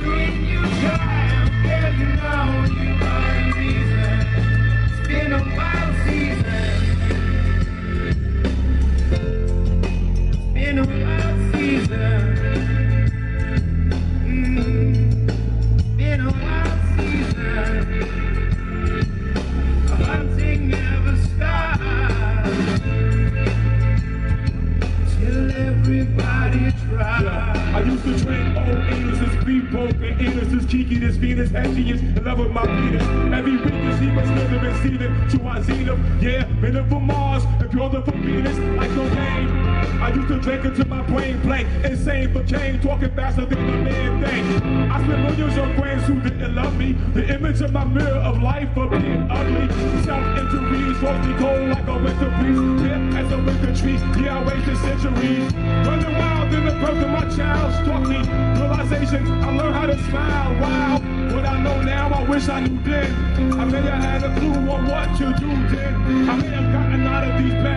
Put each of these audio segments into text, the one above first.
When you time, you know? Everybody try. Yeah. I used to drink old English, be broke and Kiki, this Venus, Edgy in love with my penis. Every weakness he must live and see them. To I seen them, yeah, been up from Mars, and you're from Venus, like cocaine. I used to drink until my brain blank, insane for change, talking faster than the man thing. I spent millions on friends who didn't love me. The image of my mirror of life of being ugly, self-interest roasting cold like a winter breeze. Yeah, as a winter tree, yeah, I wasted centuries. Running wild in the birth of my child struck me. Realization, I learned how to smile. Wow, what I know now, I wish I knew then. I may have had a clue on what to do then. I may have gotten out of these past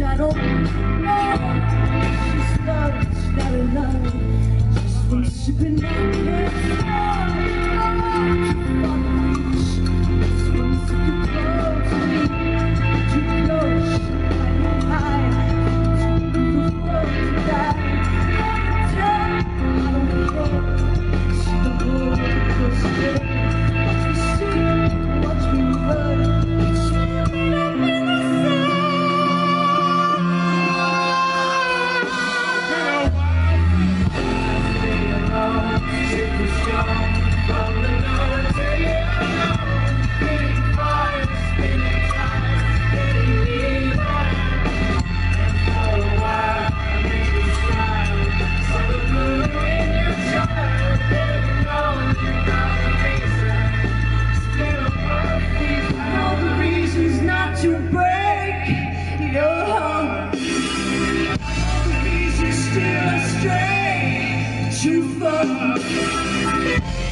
Know. She's not, she's not in love. She's been sipping to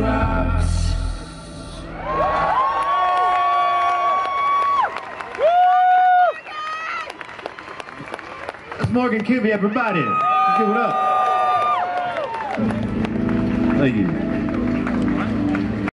drops. That's Morgan Kibby, everybody. Give it up. Thank you.